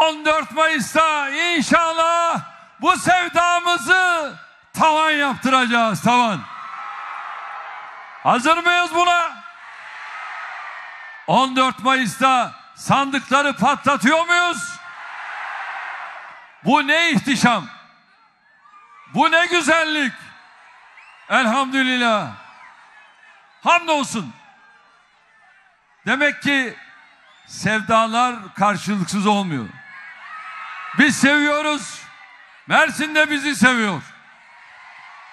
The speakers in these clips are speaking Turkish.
14 Mayıs'ta inşallah bu sevdamızı tavan yaptıracağız tavan. Hazır mıyız buna? 14 Mayıs'ta sandıkları patlatıyor muyuz? Bu ne ihtişam. Bu ne güzellik. Elhamdülillah. Hamdolsun. Demek ki sevdalar karşılıksız olmuyor. Biz seviyoruz. Mersin de bizi seviyor.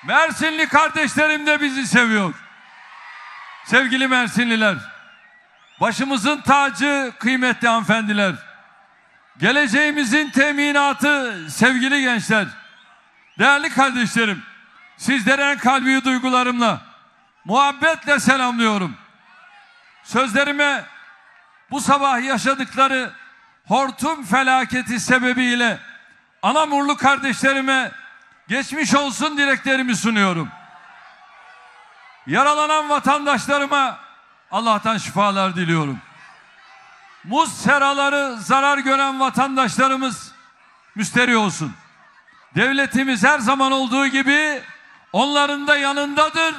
Mersinli kardeşlerim de bizi seviyor. Sevgili Mersinliler, başımızın tacı kıymetli hanımefendiler, geleceğimizin teminatı sevgili gençler, değerli kardeşlerim, sizlere en kalbi duygularımla, muhabbetle selamlıyorum. Sözlerime bu sabah yaşadıkları hortum felaketi sebebiyle Anamurlu kardeşlerime geçmiş olsun dileklerimi sunuyorum. Yaralanan vatandaşlarıma Allah'tan şifalar diliyorum. Muz seraları zarar gören vatandaşlarımız müsteri olsun. Devletimiz her zaman olduğu gibi onların da yanındadır,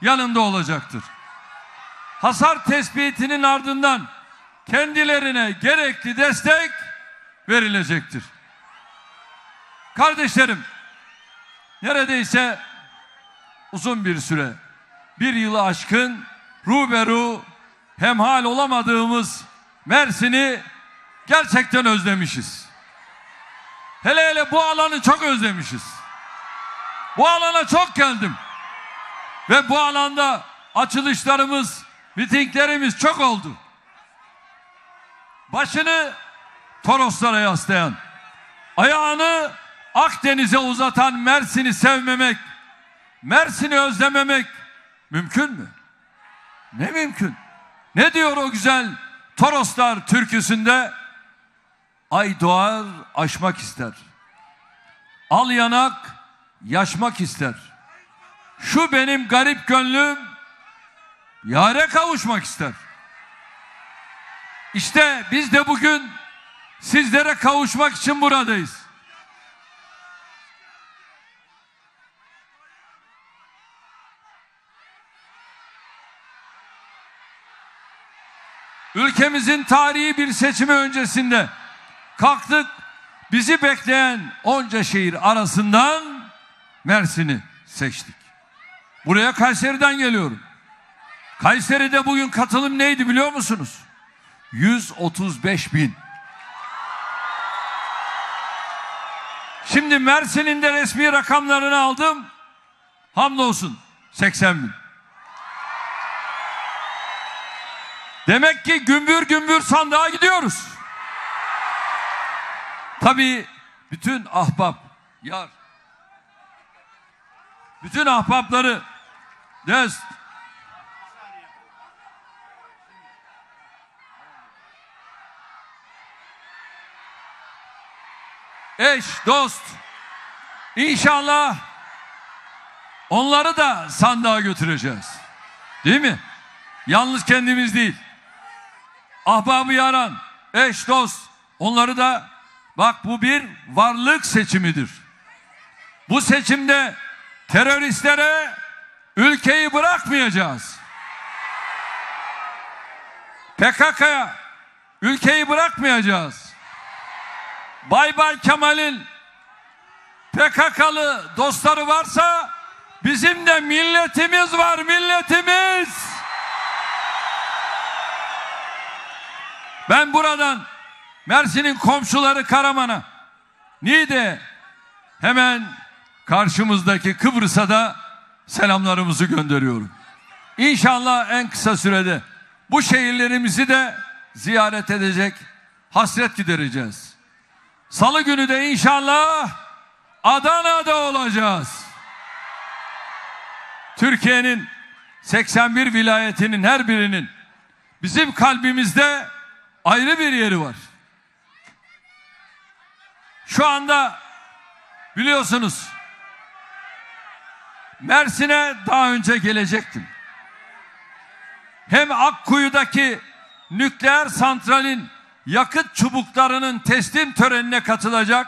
yanında olacaktır. Hasar tespitinin ardından kendilerine gerekli destek verilecektir. Kardeşlerim, neredeyse uzun bir süre, bir yılı aşkın ruberu hemhal olamadığımız Mersin'i gerçekten özlemişiz. Hele hele bu alanı çok özlemişiz. Bu alana çok geldim. Ve bu alanda açılışlarımız, mitinglerimiz çok oldu. Başını Toroslara yaslayan, ayağını Akdeniz'e uzatan Mersin'i sevmemek, Mersin'i özlememek mümkün mü? Ne mümkün? Ne diyor o güzel Toroslar türküsünde? Ay doğar aşmak ister. Al yanak yaşmak ister. Şu benim garip gönlüm yare kavuşmak ister. İşte biz de bugün sizlere kavuşmak için buradayız. Ülkemizin tarihi bir seçimi öncesinde kalktık bizi bekleyen onca şehir arasından Mersin'i seçtik. Buraya Kayseri'den geliyorum. Kayseri'de bugün katılım neydi biliyor musunuz? 135 bin. Şimdi Mersin'in de resmi rakamlarını aldım. Hamdolsun 80 bin. Demek ki gümbür gümbür sandığa gidiyoruz. Tabii bütün ahbap, yar, bütün ahbapları, dost, eş, dost, inşallah onları da sandığa götüreceğiz. Değil mi? Yalnız kendimiz değil ahbabı yaran, eş dost onları da bak bu bir varlık seçimidir. Bu seçimde teröristlere ülkeyi bırakmayacağız. PKK'ya ülkeyi bırakmayacağız. Bay Bay Kemal'in PKK'lı dostları varsa bizim de milletimiz var milletimiz. Ben buradan Mersin'in komşuları Karaman'a, Niğde hemen karşımızdaki Kıbrıs'a da selamlarımızı gönderiyorum. İnşallah en kısa sürede bu şehirlerimizi de ziyaret edecek, hasret gidereceğiz. Salı günü de inşallah Adana'da olacağız. Türkiye'nin 81 vilayetinin her birinin bizim kalbimizde ayrı bir yeri var. Şu anda biliyorsunuz Mersin'e daha önce gelecektim. Hem Akkuyu'daki nükleer santralin yakıt çubuklarının teslim törenine katılacak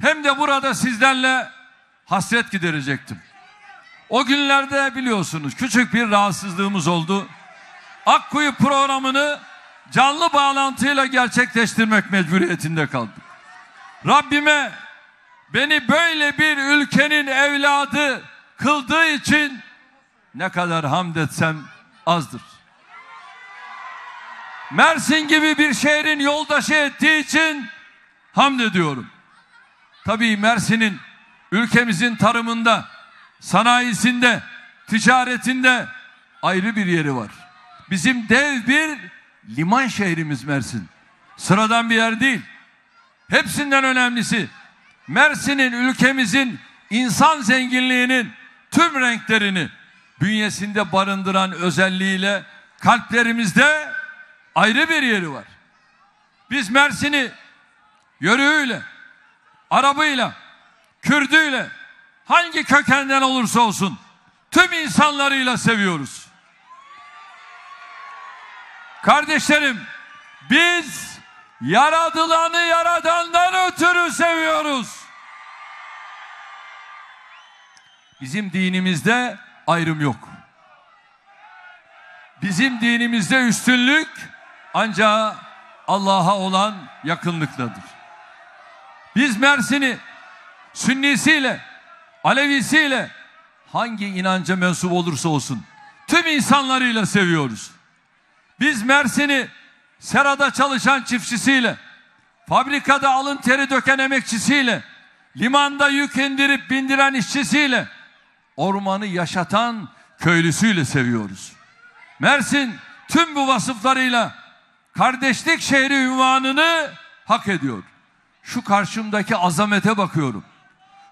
hem de burada sizlerle hasret giderecektim. O günlerde biliyorsunuz küçük bir rahatsızlığımız oldu. Akkuyu programını canlı bağlantıyla gerçekleştirmek mecburiyetinde kaldık. Rabbime beni böyle bir ülkenin evladı kıldığı için ne kadar hamd etsem azdır. Mersin gibi bir şehrin yoldaşı ettiği için hamd ediyorum. Tabii Mersin'in ülkemizin tarımında, sanayisinde, ticaretinde ayrı bir yeri var. Bizim dev bir liman şehrimiz Mersin. Sıradan bir yer değil. Hepsinden önemlisi Mersin'in ülkemizin insan zenginliğinin tüm renklerini bünyesinde barındıran özelliğiyle kalplerimizde ayrı bir yeri var. Biz Mersin'i yörüğüyle, Arabıyla, Kürdüyle, hangi kökenden olursa olsun tüm insanlarıyla seviyoruz. Kardeşlerim, biz yaradılanı yaradandan ötürü seviyoruz. Bizim dinimizde ayrım yok. Bizim dinimizde üstünlük ancak Allah'a olan yakınlıkladır. Biz Mersin'i Sünnisiyle, Alevisiyle hangi inanca mensup olursa olsun tüm insanlarıyla seviyoruz. Biz Mersin'i serada çalışan çiftçisiyle, fabrikada alın teri döken emekçisiyle, limanda yük indirip bindiren işçisiyle, ormanı yaşatan köylüsüyle seviyoruz. Mersin tüm bu vasıflarıyla kardeşlik şehri ünvanını hak ediyor. Şu karşımdaki azamete bakıyorum.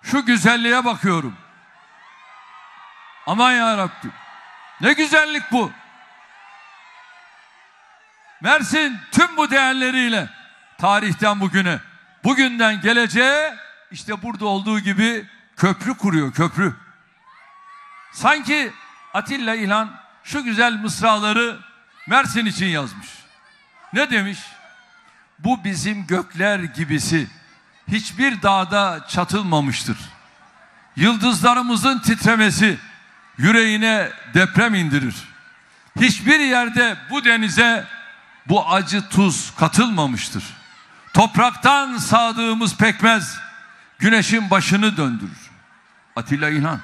Şu güzelliğe bakıyorum. Aman ya Rabbim. Ne güzellik bu. Mersin tüm bu değerleriyle tarihten bugüne, bugünden geleceğe işte burada olduğu gibi köprü kuruyor, köprü. Sanki Atilla İlhan şu güzel mısraları Mersin için yazmış. Ne demiş? Bu bizim gökler gibisi hiçbir dağda çatılmamıştır. Yıldızlarımızın titremesi yüreğine deprem indirir. Hiçbir yerde bu denize bu acı tuz katılmamıştır. Topraktan sağdığımız pekmez güneşin başını döndürür. Atilla İlhan.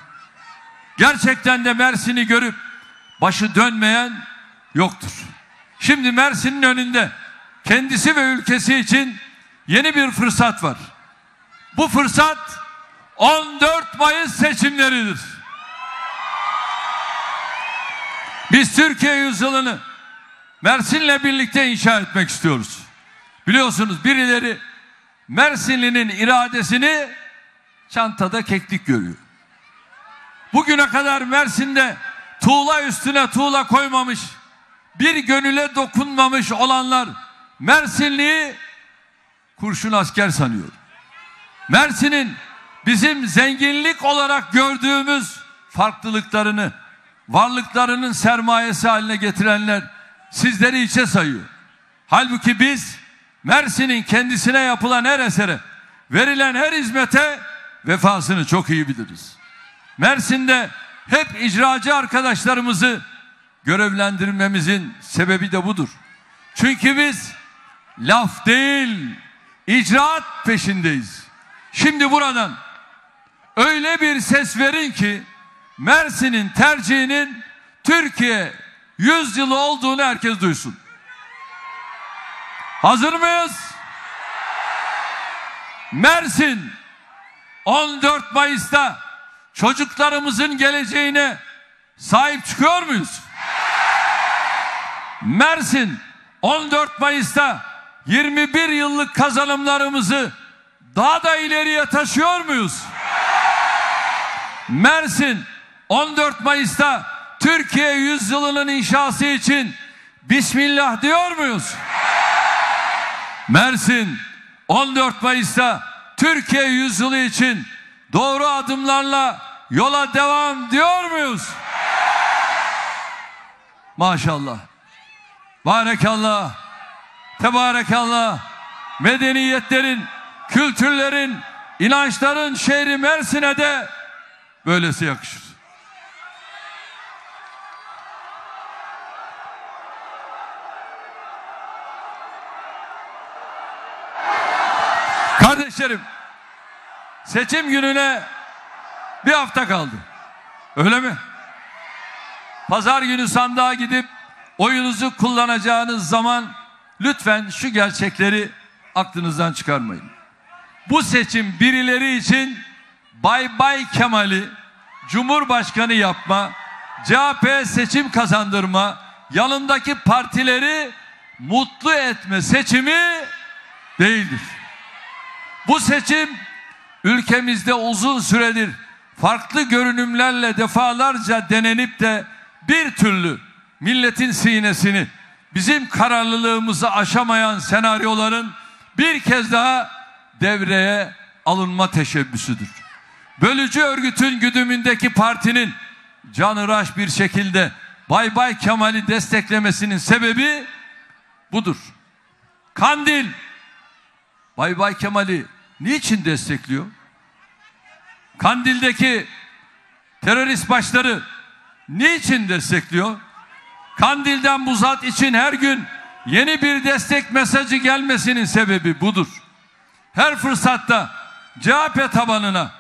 Gerçekten de Mersin'i görüp başı dönmeyen yoktur. Şimdi Mersin'in önünde kendisi ve ülkesi için yeni bir fırsat var. Bu fırsat 14 Mayıs seçimleridir. Biz Türkiye yüzyılını Mersin'le birlikte inşa etmek istiyoruz. Biliyorsunuz birileri Mersinli'nin iradesini çantada keklik görüyor. Bugüne kadar Mersin'de tuğla üstüne tuğla koymamış, bir gönüle dokunmamış olanlar Mersinli'yi kurşun asker sanıyor. Mersin'in bizim zenginlik olarak gördüğümüz farklılıklarını, varlıklarının sermayesi haline getirenler sizleri içe sayıyor. Halbuki biz Mersin'in kendisine yapılan her esere, verilen her hizmete vefasını çok iyi biliriz. Mersin'de hep icracı arkadaşlarımızı görevlendirmemizin sebebi de budur. Çünkü biz laf değil, icraat peşindeyiz. Şimdi buradan öyle bir ses verin ki Mersin'in tercihinin Türkiye 100 yılı olduğunu herkes duysun. Hazır mıyız? Mersin 14 Mayıs'ta çocuklarımızın geleceğine sahip çıkıyor muyuz? Mersin 14 Mayıs'ta 21 yıllık kazanımlarımızı daha da ileriye taşıyor muyuz? Mersin 14 Mayıs'ta Türkiye yüzyılının inşası için Bismillah diyor muyuz? Mersin 14 Mayıs'ta Türkiye yüzyılı için doğru adımlarla yola devam diyor muyuz? Maşallah. Barekallah. tebarekallah medeniyetlerin, kültürlerin, inançların şehri Mersin'e de böylesi yakışır. Kardeşlerim, seçim gününe bir hafta kaldı. Öyle mi? Pazar günü sandığa gidip oyunuzu kullanacağınız zaman lütfen şu gerçekleri aklınızdan çıkarmayın. Bu seçim birileri için Bay Bay Kemal'i Cumhurbaşkanı yapma, CHP seçim kazandırma, yanındaki partileri mutlu etme seçimi değildir. Bu seçim ülkemizde uzun süredir farklı görünümlerle defalarca denenip de bir türlü milletin sinesini bizim kararlılığımızı aşamayan senaryoların bir kez daha devreye alınma teşebbüsüdür. Bölücü örgütün güdümündeki partinin canıraş bir şekilde Bay Bay Kemal'i desteklemesinin sebebi budur. Kandil Bay Bay Kemal'i niçin destekliyor? Kandil'deki terörist başları niçin destekliyor? Kandil'den bu zat için her gün yeni bir destek mesajı gelmesinin sebebi budur. Her fırsatta CHP tabanına,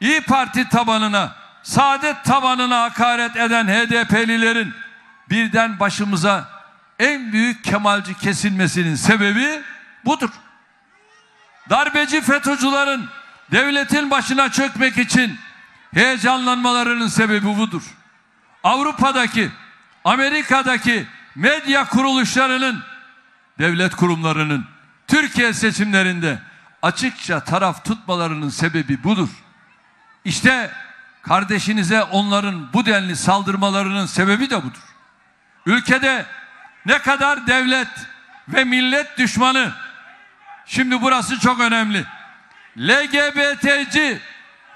İyi Parti tabanına, Saadet tabanına hakaret eden HDP'lilerin birden başımıza en büyük Kemalci kesilmesinin sebebi budur. Darbeci FETÖ'cülerin devletin başına çökmek için heyecanlanmalarının sebebi budur. Avrupa'daki, Amerika'daki medya kuruluşlarının, devlet kurumlarının Türkiye seçimlerinde açıkça taraf tutmalarının sebebi budur. İşte kardeşinize onların bu denli saldırmalarının sebebi de budur. Ülkede ne kadar devlet ve millet düşmanı Şimdi burası çok önemli. LGBT'ci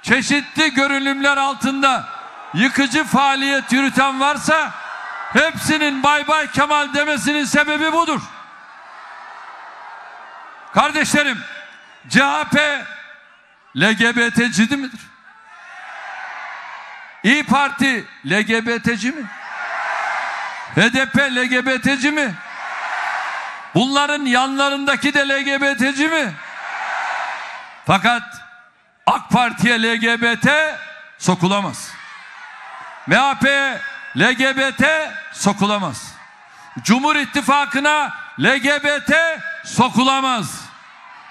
çeşitli görünümler altında yıkıcı faaliyet yürüten varsa hepsinin bay bay Kemal demesinin sebebi budur. Kardeşlerim CHP LGBT'ci midir? İyi Parti LGBT'ci mi? HDP LGBT'ci mi? Bunların yanlarındaki de LGBT'ci mi? Fakat AK Parti'ye LGBT sokulamaz. MHP'ye LGBT sokulamaz. Cumhur İttifakı'na LGBT sokulamaz.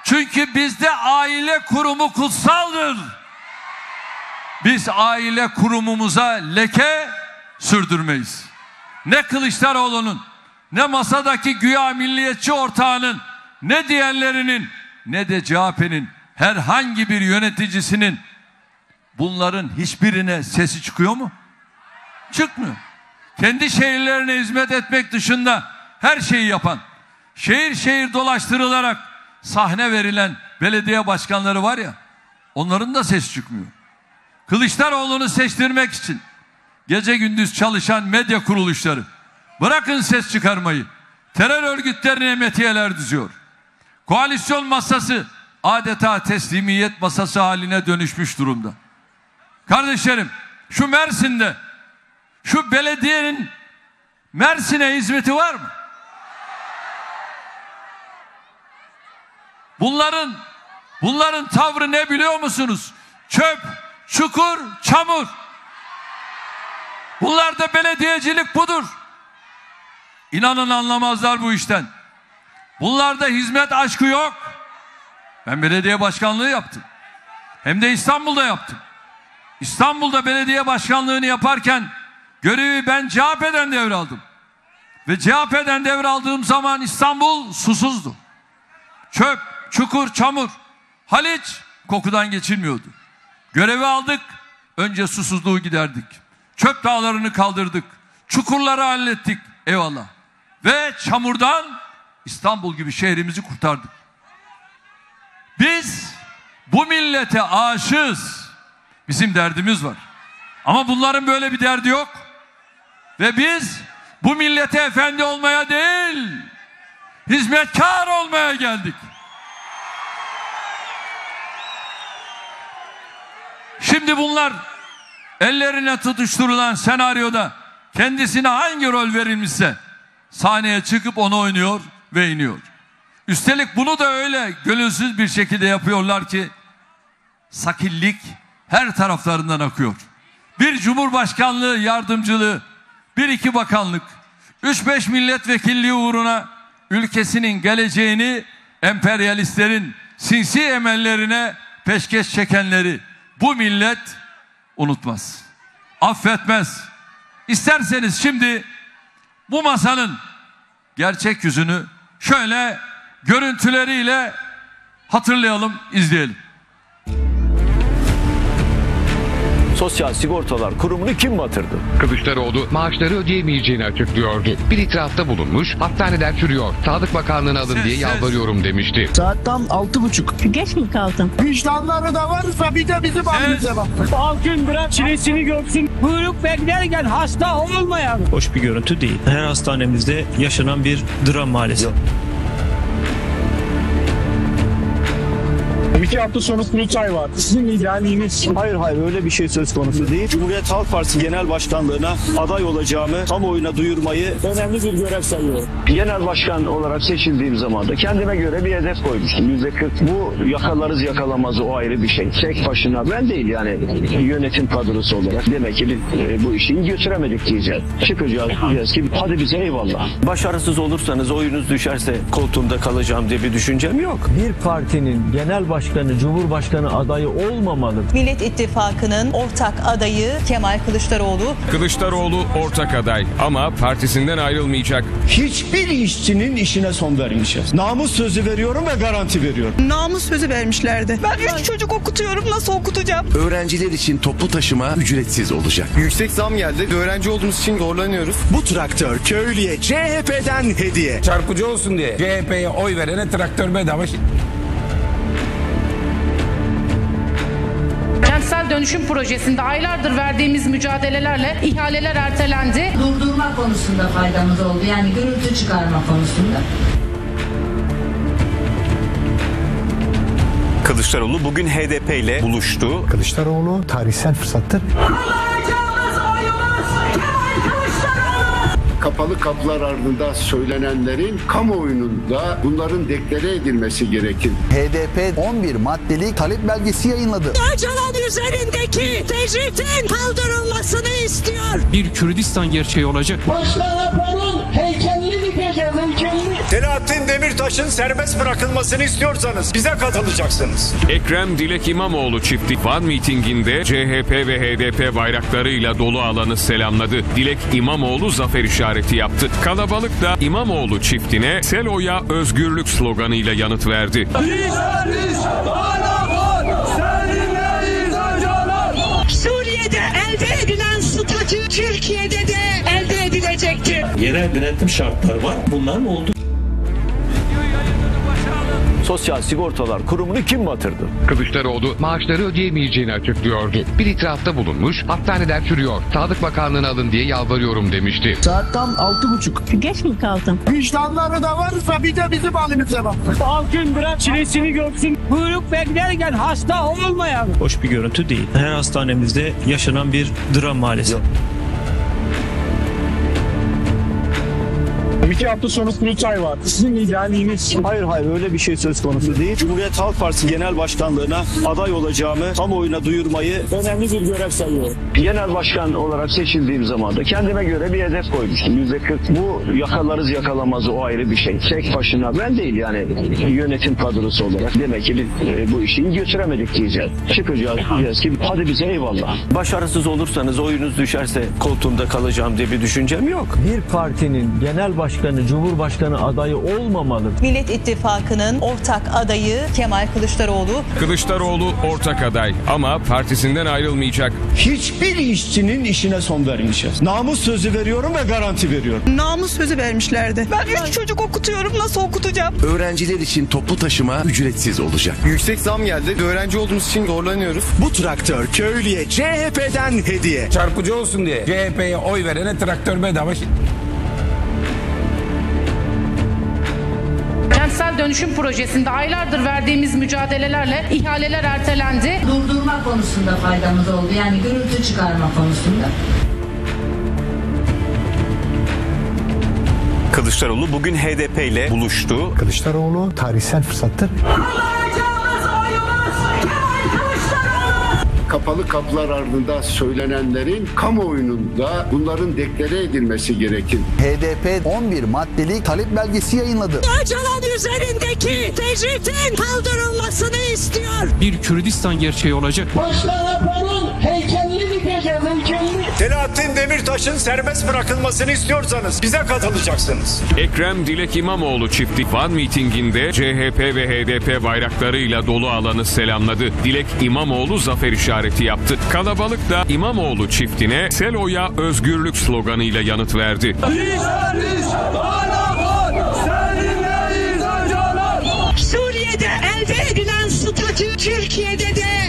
Çünkü bizde aile kurumu kutsaldır. Biz aile kurumumuza leke sürdürmeyiz. Ne Kılıçdaroğlu'nun ne masadaki güya milliyetçi ortağının ne diğerlerinin ne de CHP'nin herhangi bir yöneticisinin bunların hiçbirine sesi çıkıyor mu? Çıkmıyor. Kendi şehirlerine hizmet etmek dışında her şeyi yapan, şehir şehir dolaştırılarak sahne verilen belediye başkanları var ya, onların da ses çıkmıyor. Kılıçdaroğlu'nu seçtirmek için gece gündüz çalışan medya kuruluşları, Bırakın ses çıkarmayı. Terör örgütlerine metiyeler düzüyor. Koalisyon masası adeta teslimiyet masası haline dönüşmüş durumda. Kardeşlerim şu Mersin'de şu belediyenin Mersin'e hizmeti var mı? Bunların bunların tavrı ne biliyor musunuz? Çöp, çukur, çamur. Bunlarda belediyecilik budur. İnanın anlamazlar bu işten. Bunlarda hizmet aşkı yok. Ben belediye başkanlığı yaptım. Hem de İstanbul'da yaptım. İstanbul'da belediye başkanlığını yaparken görevi ben CHP'den devraldım. Ve CHP'den devraldığım zaman İstanbul susuzdu. Çöp, çukur, çamur, Haliç kokudan geçilmiyordu. Görevi aldık, önce susuzluğu giderdik. Çöp dağlarını kaldırdık. Çukurları hallettik. Eyvallah ve çamurdan İstanbul gibi şehrimizi kurtardık. Biz bu millete aşığız. Bizim derdimiz var. Ama bunların böyle bir derdi yok. Ve biz bu millete efendi olmaya değil, hizmetkar olmaya geldik. Şimdi bunlar ellerine tutuşturulan senaryoda kendisine hangi rol verilmişse sahneye çıkıp onu oynuyor ve iniyor. Üstelik bunu da öyle gönülsüz bir şekilde yapıyorlar ki sakillik her taraflarından akıyor. Bir cumhurbaşkanlığı yardımcılığı, bir iki bakanlık, üç beş milletvekilliği uğruna ülkesinin geleceğini emperyalistlerin sinsi emellerine peşkeş çekenleri bu millet unutmaz. Affetmez. İsterseniz şimdi bu masanın gerçek yüzünü şöyle görüntüleriyle hatırlayalım, izleyelim. Sosyal Sigortalar Kurumu'nu kim batırdı? Kılıçdaroğlu maaşları ödeyemeyeceğini açıklıyordu. Bir itirafta bulunmuş, hastaneler çürüyor. Sağlık Bakanlığı'na alın diye yalvarıyorum demişti. Saat tam altı buçuk. Geç mi kaldın? Vicdanları da varsa bir de bizim halimize bak. Halkın biraz çilesini görsün. Buyruk beklerken hasta olmayan. hoş bir görüntü değil. Her hastanemizde yaşanan bir dram maalesef. İki hafta sonra kurultay var. Sizin liderliğiniz. Hayır hayır öyle bir şey söz konusu değil. Cumhuriyet Halk Partisi Genel Başkanlığına aday olacağımı kamuoyuna duyurmayı Önemli bir görev sayıyorum. genel başkan olarak seçildiğim zaman da kendime göre bir hedef koymuştum. Yüzde 40. Bu yakalarız yakalamazı o ayrı bir şey. Tek başına ben değil yani yönetim kadrosu olarak. Demek ki biz e, bu işi götüremedik diyeceğiz. Çıkacağız diyeceğiz ki hadi bize eyvallah. Başarısız olursanız oyunuz düşerse koltuğumda kalacağım diye bir düşüncem yok. bir partinin genel başkanı, cumhurbaşkanı adayı olmamalı. Millet İttifakı'nın ortak adayı Kemal Kılıçdaroğlu Kılıçdaroğlu ortak aday ama partisinden ayrılmayacak. Hiçbir işçinin işine son vermeyeceğiz. Namus sözü veriyorum ve garanti veriyorum. Namus sözü vermişlerdi. Ben üç çocuk okutuyorum. Nasıl okutacağım? Öğrenciler için toplu taşıma ücretsiz olacak. Yüksek zam geldi. Öğrenci olduğumuz için zorlanıyoruz. Bu traktör köylüye CHP'den hediye. Çarpıcı olsun diye CHP'ye oy verene traktör bedava. Kentsel dönüşüm projesinde aylardır verdiğimiz mücadelelerle ihaleler ertelendi. durdurma konusunda faydamız oldu. Yani gürültü çıkarma konusunda. Kılıçdaroğlu bugün HDP ile buluştu. Kılıçdaroğlu tarihsel fırsattır. Kapalı kapılar ardında söylenenlerin kamuoyunun da bunların deklare edilmesi gerekir. HDP 11 maddelik talep belgesi yayınladı. Öcalan üzerindeki tecritin kaldırılmasını istiyor. Bir Kürdistan gerçeği olacak. Selahattin Demirtaş'ın serbest bırakılmasını istiyorsanız bize katılacaksınız. Ekrem Dilek İmamoğlu çifti Van mitinginde CHP ve HDP bayraklarıyla dolu alanı selamladı. Dilek İmamoğlu zafer işareti yaptı. Kalabalık da İmamoğlu çiftine Selo'ya özgürlük sloganıyla yanıt verdi. Suriye'de elde edilen statü Türkiye'de de. Yerel denetim şartları var. Bunların olduğu Sosyal Sigortalar Kurumu'nu kim batırdı? Kılıçdaroğlu maaşları ödeyemeyeceğini açıklıyordu. Bir itirafta bulunmuş, hastaneler çürüyor. Sağlık Bakanlığı'na alın diye yalvarıyorum demişti. Saat tam altı buçuk. Geç mi kaldın? Vicdanları da varsa bir de bizim halimize bak. Halkın biraz çilesini görsün. Buyruk beklerken hasta olmayan. hoş bir görüntü değil. Her hastanemizde yaşanan bir dram maalesef. İki hafta sonra kurultay var. Sizin liderliğiniz. Hayır hayır öyle bir şey söz konusu değil. Cumhuriyet Halk Partisi Genel Başkanlığına aday olacağımı kamuoyuna duyurmayı Önemli bir görev sayıyorum. genel başkan olarak seçildiğim zaman da kendime göre bir hedef koymuştum. Yüzde 40. Bu yakalarız yakalamazı o ayrı bir şey. Tek başına ben değil yani yönetim kadrosu olarak. Demek ki biz e, bu işi götüremedik diyeceğiz. Çıkacağız diyeceğiz ki hadi bize eyvallah. Başarısız olursanız oyunuz düşerse koltuğumda kalacağım diye bir düşüncem yok. Bir partinin genel başkanı, cumhurbaşkanı adayı olmamalı. Millet İttifakı'nın ortak adayı Kemal Kılıçdaroğlu Kılıçdaroğlu ortak aday ama partisinden ayrılmayacak. Hiçbir işçinin işine son vermeyeceğiz. Namus sözü veriyorum ve garanti veriyorum. Namus sözü vermişlerdi. Ben üç çocuk okutuyorum. Nasıl okutacağım? Öğrenciler için toplu taşıma ücretsiz olacak. Yüksek zam geldi. Öğrenci olduğumuz için zorlanıyoruz. Bu traktör köylüye CHP'den hediye. Çarpıcı olsun diye CHP'ye oy verene traktör bedava. Kentsel dönüşüm projesinde aylardır verdiğimiz mücadelelerle ihaleler ertelendi. Durdurma konusunda faydamız oldu. Yani gürültü çıkarma konusunda. Kılıçdaroğlu bugün HDP ile buluştu. Kılıçdaroğlu tarihsel fırsattır. Kapalı kapılar ardında söylenenlerin kamuoyunun da bunların deklare edilmesi gerekir. HDP 11 maddelik talep belgesi yayınladı. Öcalan üzerindeki tecritin kaldırılmasını istiyor. Bir Kürdistan gerçeği olacak. Başkan Apo'nun heykelini dikeceğiz heykelini. Selahattin Demirtaş'ın serbest bırakılmasını istiyorsanız bize katılacaksınız. Ekrem Dilek İmamoğlu çifti Van mitinginde CHP ve HDP bayraklarıyla dolu alanı selamladı. Dilek İmamoğlu zafer işareti yaptı. Kalabalık da İmamoğlu çiftine Selo'ya özgürlük sloganıyla yanıt verdi. Suriye'de elde edilen statü Türkiye'de de.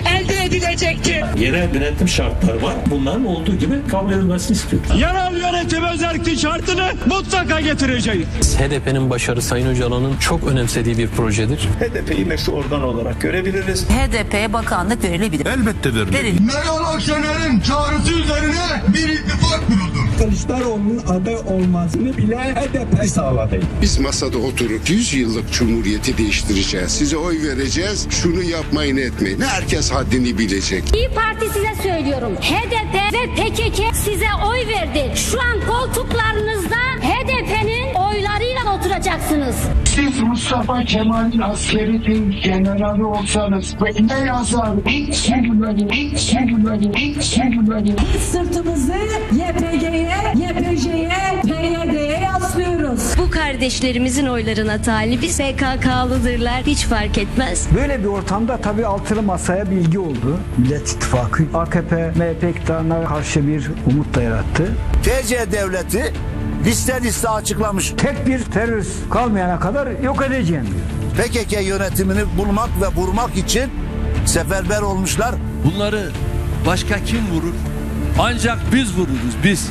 Yerel denetim şartları var. Bunların olduğu gibi kabul edilmesini istiyor. Yerel yönetim özellik şartını mutlaka getireceğiz. HDP'nin başarı Sayın Öcalan'ın çok önemsediği bir projedir. HDP'yi meşru organ olarak görebiliriz. HDP'ye bakanlık verilebilir. Elbette verilir. Meral Akşener'in çağrısı üzerine bir ittifak kuruldu. Kılıçdaroğlu'nun aday olmasını bile HDP sağladı. Biz masada oturup 100 yıllık cumhuriyeti değiştireceğiz. Size oy vereceğiz. Şunu yapmayın etmeyin. Herkes haddini bilecek. İyi Parti size söylüyorum. HDP ve PKK size oy verdi. Şu an koltuklarınızda HDP'nin oylarıyla oturacaksınız. Siz Mustafa Kemal'in askeritin generali olsanız ve ne yazar? İlk sürgünleri, ilk sürgünleri, ilk sürgünleri. Sırtımızı YPG'ye, YPJ'ye, kardeşlerimizin oylarına talibi SKK'lıdırlar. Hiç fark etmez. Böyle bir ortamda tabii altılı masaya bilgi oldu. Millet İttifakı AKP, MHP iktidarına karşı bir umut da yarattı. TC devleti liste liste açıklamış. Tek bir terörist kalmayana kadar yok edeceğim diyor. PKK yönetimini bulmak ve vurmak için seferber olmuşlar. Bunları başka kim vurur? Ancak biz vururuz biz.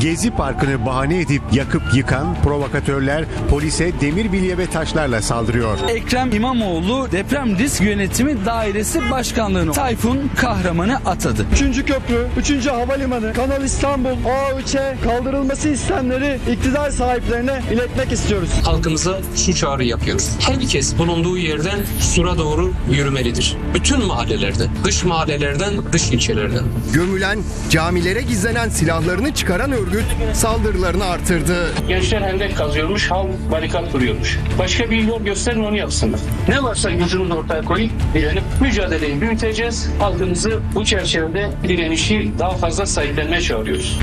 Gezi Parkı'nı bahane edip yakıp yıkan provokatörler polise demir bilye ve taşlarla saldırıyor. Ekrem İmamoğlu deprem risk yönetimi dairesi başkanlığını Tayfun Kahraman'ı atadı. 3. köprü, 3. havalimanı, Kanal İstanbul, A3'e kaldırılması istenleri iktidar sahiplerine iletmek istiyoruz. Halkımıza şu çağrı yapıyoruz. Herkes bulunduğu yerden sura doğru yürümelidir. Bütün mahallelerde, dış mahallelerden, dış ilçelerden. Gömülen, camilere gizlenen silahlarını çıkaran örgüt saldırılarını artırdı. Gençler hendek kazıyormuş, halk barikat kuruyormuş. Başka bir yol gösterin onu yapsınlar. Ne varsa gücümüzü ortaya koyup direnip mücadeleyi büyüteceğiz. Halkımızı bu çerçevede direnişi daha fazla sahiplenmeye çağırıyoruz.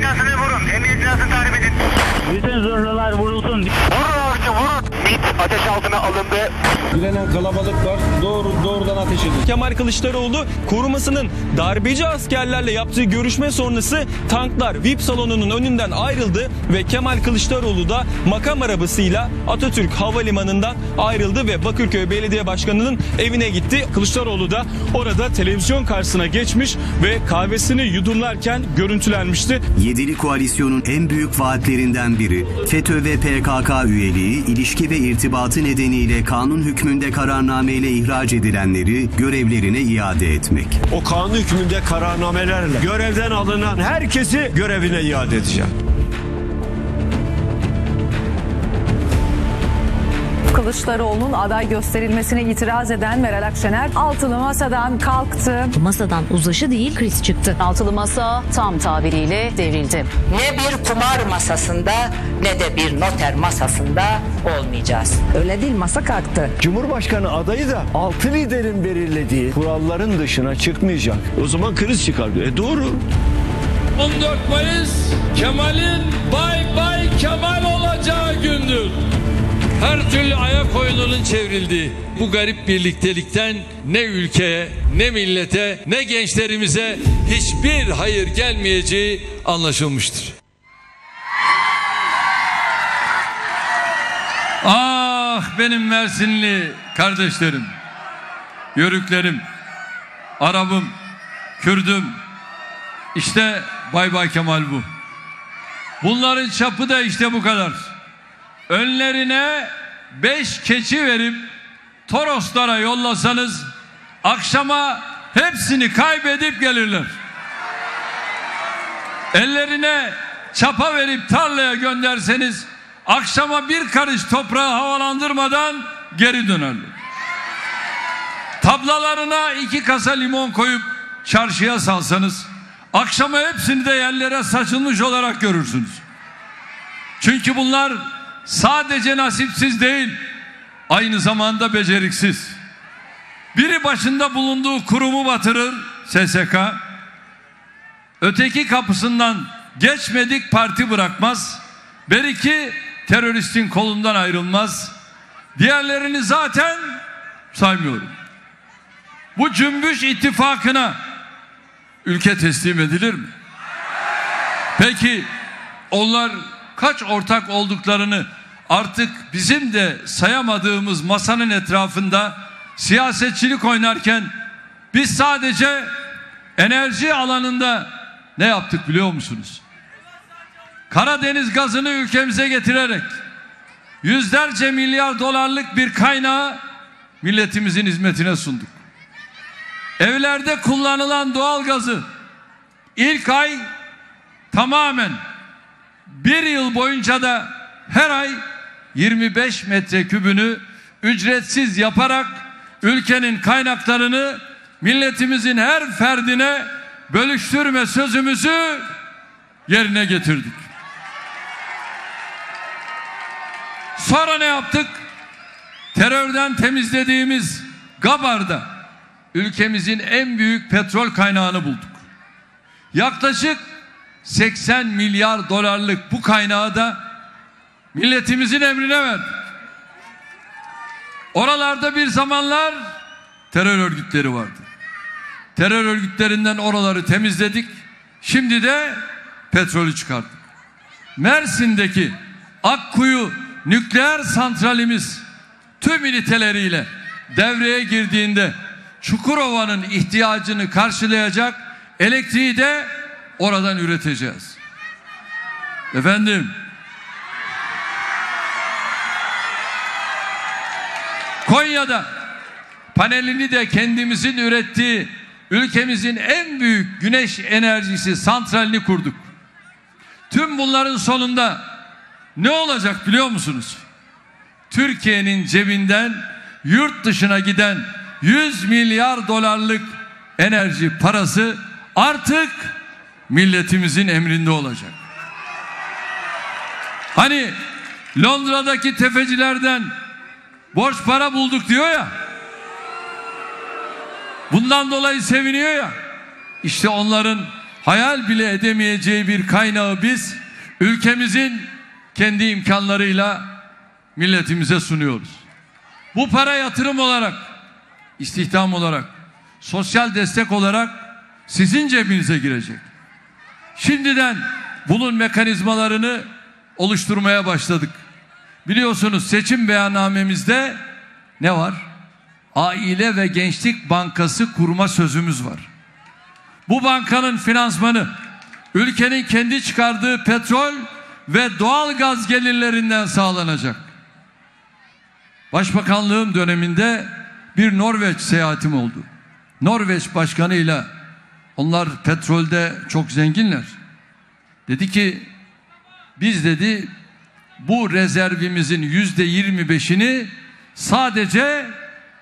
Binasını vurun. Emniyet binasını tarif edin. Bütün zırhlılar vurulsun. Vurun avcı vurun. Ateş altına alındı. Direnen kalabalık var. Doğru, doğrudan ateş edildi. Kemal Kılıçdaroğlu korumasının darbeci askerlerle yaptığı görüşme sonrası tanklar VIP salonunun önünden ayrıldı ve Kemal Kılıçdaroğlu da makam arabasıyla Atatürk Havalimanı'ndan ayrıldı ve Bakırköy Belediye Başkanı'nın evine gitti. Kılıçdaroğlu da orada televizyon karşısına geçmiş ve kahvesini yudumlarken görüntülenmişti. Yedili koalisyonun en büyük vaatlerinden biri FETÖ ve PKK üyeliği, ilişki ve irtibatı nedeniyle kanun hükmünde kararnameyle ihraç edilenleri görevlerine iade etmek. O kanun hükmünde kararnamelerle görevden alınan herkesi görevine iade edeceğim. Kılıçdaroğlu'nun aday gösterilmesine itiraz eden Meral Akşener altılı masadan kalktı. Masadan uzlaşı değil kriz çıktı. Altılı masa tam tabiriyle devrildi. Ne bir kumar masasında ne de bir noter masasında olmayacağız. Öyle değil masa kalktı. Cumhurbaşkanı adayı da altı liderin belirlediği kuralların dışına çıkmayacak. O zaman kriz çıkar. E doğru. 14 Mayıs Kemal'in bay bay Kemal olacağı gündür. Her türlü ayak oyununun çevrildiği bu garip birliktelikten ne ülkeye, ne millete, ne gençlerimize hiçbir hayır gelmeyeceği anlaşılmıştır. Ah benim Mersinli kardeşlerim, Yörüklerim, Arabım, Kürdüm, işte Bay Bay Kemal bu. Bunların çapı da işte bu kadar. Önlerine beş keçi verip Toroslara yollasanız akşama hepsini kaybedip gelirler. Ellerine çapa verip tarlaya gönderseniz akşama bir karış toprağı havalandırmadan geri dönerler. Tablalarına iki kasa limon koyup çarşıya salsanız akşama hepsini de yerlere saçılmış olarak görürsünüz. Çünkü bunlar sadece nasipsiz değil, aynı zamanda beceriksiz. Biri başında bulunduğu kurumu batırır, SSK. Öteki kapısından geçmedik parti bırakmaz. Beriki teröristin kolundan ayrılmaz. Diğerlerini zaten saymıyorum. Bu cümbüş ittifakına ülke teslim edilir mi? Peki onlar kaç ortak olduklarını artık bizim de sayamadığımız masanın etrafında siyasetçilik oynarken biz sadece enerji alanında ne yaptık biliyor musunuz? Karadeniz gazını ülkemize getirerek yüzlerce milyar dolarlık bir kaynağı milletimizin hizmetine sunduk. Evlerde kullanılan doğal gazı ilk ay tamamen bir yıl boyunca da her ay 25 metrekübünü ücretsiz yaparak ülkenin kaynaklarını milletimizin her ferdine bölüştürme sözümüzü yerine getirdik. Sonra ne yaptık? Terörden temizlediğimiz Gabar'da ülkemizin en büyük petrol kaynağını bulduk. Yaklaşık 80 milyar dolarlık bu kaynağı da milletimizin emrine verdik. Oralarda bir zamanlar terör örgütleri vardı. Terör örgütlerinden oraları temizledik. Şimdi de petrolü çıkardık. Mersin'deki Akkuyu nükleer santralimiz tüm üniteleriyle devreye girdiğinde Çukurova'nın ihtiyacını karşılayacak elektriği de oradan üreteceğiz. Efendim Konya'da panelini de kendimizin ürettiği ülkemizin en büyük güneş enerjisi santralini kurduk. Tüm bunların sonunda ne olacak biliyor musunuz? Türkiye'nin cebinden yurt dışına giden 100 milyar dolarlık enerji parası artık milletimizin emrinde olacak. Hani Londra'daki tefecilerden borç para bulduk diyor ya. Bundan dolayı seviniyor ya. İşte onların hayal bile edemeyeceği bir kaynağı biz ülkemizin kendi imkanlarıyla milletimize sunuyoruz. Bu para yatırım olarak, istihdam olarak, sosyal destek olarak sizin cebinize girecek. Şimdiden bunun mekanizmalarını oluşturmaya başladık. Biliyorsunuz seçim beyannamemizde ne var? Aile ve Gençlik Bankası kurma sözümüz var. Bu bankanın finansmanı ülkenin kendi çıkardığı petrol ve doğal gaz gelirlerinden sağlanacak. Başbakanlığım döneminde bir Norveç seyahatim oldu. Norveç başkanıyla onlar petrolde çok zenginler. Dedi ki biz dedi bu rezervimizin yüzde yirmi beşini sadece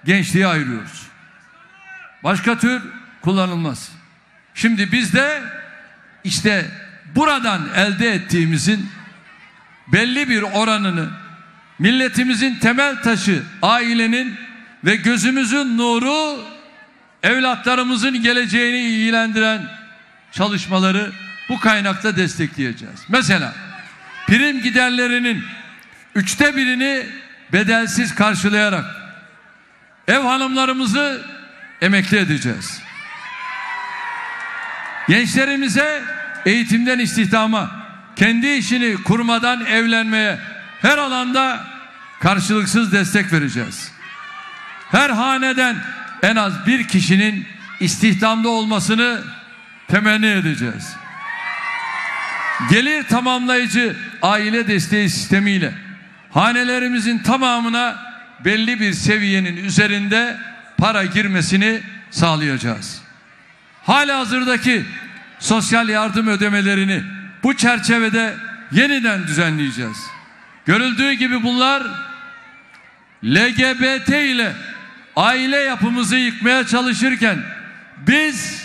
gençliğe ayırıyoruz. Başka tür kullanılmaz. Şimdi biz de işte buradan elde ettiğimizin belli bir oranını milletimizin temel taşı ailenin ve gözümüzün nuru evlatlarımızın geleceğini ilgilendiren çalışmaları bu kaynakta destekleyeceğiz. Mesela prim giderlerinin üçte birini bedelsiz karşılayarak ev hanımlarımızı emekli edeceğiz. Gençlerimize eğitimden istihdama, kendi işini kurmadan evlenmeye her alanda karşılıksız destek vereceğiz. Her haneden en az bir kişinin istihdamda olmasını temenni edeceğiz. gelir tamamlayıcı aile desteği sistemiyle hanelerimizin tamamına belli bir seviyenin üzerinde para girmesini sağlayacağız. Hala hazırdaki sosyal yardım ödemelerini bu çerçevede yeniden düzenleyeceğiz. Görüldüğü gibi bunlar LGBT ile aile yapımızı yıkmaya çalışırken biz